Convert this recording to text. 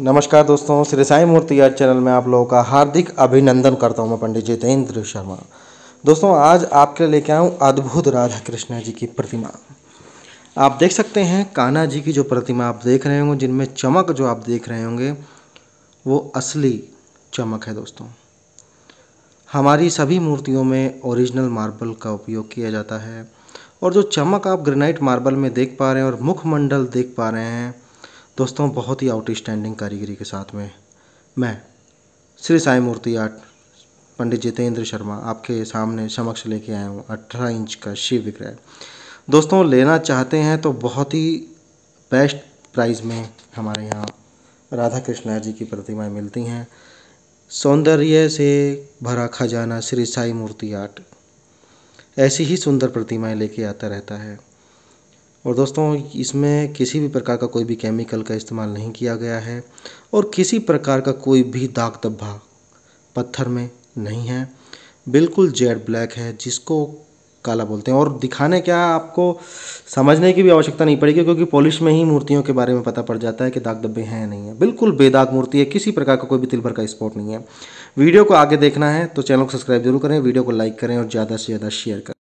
नमस्कार दोस्तों, Shri Sai Murti art channel में आप लोगों का हार्दिक अभिनंदन करता हूँ मैं पंडित जितेंद्र शर्मा। दोस्तों, आज आपके लिए लेके हूँ अद्भुत राधा कृष्णा जी की प्रतिमा। आप देख सकते हैं, कान्हा जी की जो प्रतिमा आप देख रहे होंगे, जिनमें चमक जो आप देख रहे होंगे, वो असली चमक है दोस्तों। हमारी सभी मूर्तियों में ओरिजिनल मार्बल का उपयोग किया जाता है और जो चमक आप ग्रेनाइट मार्बल में देख पा रहे हैं और मुखमंडल देख पा रहे हैं दोस्तों, बहुत ही आउटस्टैंडिंग कारीगरी के साथ में मैं श्री साई मूर्ति आर्ट पंडित जितेंद्र शर्मा आपके सामने समक्ष लेके आया हूँ, अठारह इंच का शिव विग्रह। दोस्तों, लेना चाहते हैं तो बहुत ही बेस्ट प्राइस में हमारे यहाँ राधा कृष्णा जी की प्रतिमाएँ मिलती हैं। सौंदर्य से भरा खजाना श्री साई मूर्ति आर्ट। ऐसी ही सुंदर प्रतिमाएँ लेके आता रहता है। और दोस्तों, इसमें किसी भी प्रकार का कोई भी केमिकल का इस्तेमाल नहीं किया गया है और किसी प्रकार का कोई भी दाग धब्बा पत्थर में नहीं है। बिल्कुल जेड ब्लैक है, जिसको काला बोलते हैं। और दिखाने क्या आपको समझने की भी आवश्यकता नहीं पड़ेगी, क्योंकि पॉलिश में ही मूर्तियों के बारे में पता पड़ जाता है कि दाग धब्बे हैं नहीं है। बिल्कुल बेदाग मूर्ति है, किसी प्रकार का कोई भी तिल भर का स्पॉट नहीं है। वीडियो को आगे देखना है तो चैनल को सब्सक्राइब ज़रूर करें, वीडियो को लाइक करें और ज़्यादा से ज़्यादा शेयर करें।